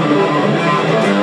Oh, my God.